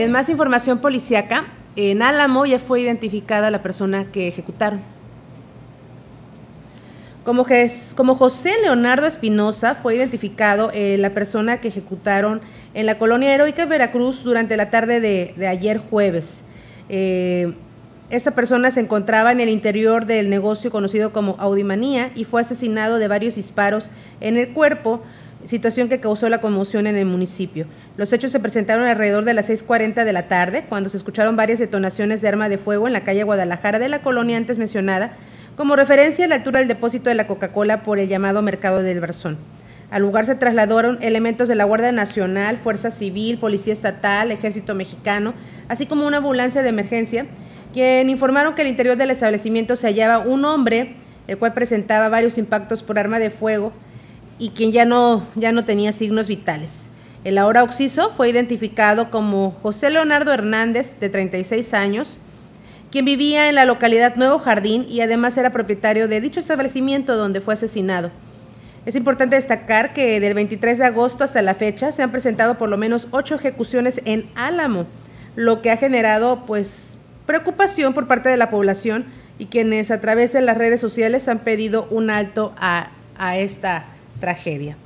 en más información policiaca, en Álamo ya fue identificada la persona que ejecutaron. Como, como José Leonardo Espinosa fue identificado eh, la persona que ejecutaron en la colonia heroica Veracruz durante la tarde de, ayer jueves. Eh, esta persona se encontraba en el interior del negocio conocido como Audimanía y fue asesinado de varios disparos en el cuerpo, situación que causó la conmoción en el municipio. Los hechos se presentaron alrededor de las 6.40 de la tarde, cuando se escucharon varias detonaciones de arma de fuego en la calle Guadalajara de la colonia antes mencionada, como referencia a la altura del depósito de la Coca-Cola por el llamado Mercado del Barzón. Al lugar se trasladaron elementos de la Guardia Nacional, Fuerza Civil, Policía Estatal, Ejército Mexicano, así como una ambulancia de emergencia, quien informaron que al interior del establecimiento se hallaba un hombre, el cual presentaba varios impactos por arma de fuego y quien ya no, ya no tenía signos vitales. El ahora occiso fue identificado como José Leonardo Hernández, de 36 años, quien vivía en la localidad Nuevo Jardín y además era propietario de dicho establecimiento donde fue asesinado. Es importante destacar que del 23 de agosto hasta la fecha se han presentado por lo menos ocho ejecuciones en Álamo, lo que ha generado pues preocupación por parte de la población y quienes a través de las redes sociales han pedido un alto a, a esta tragedia.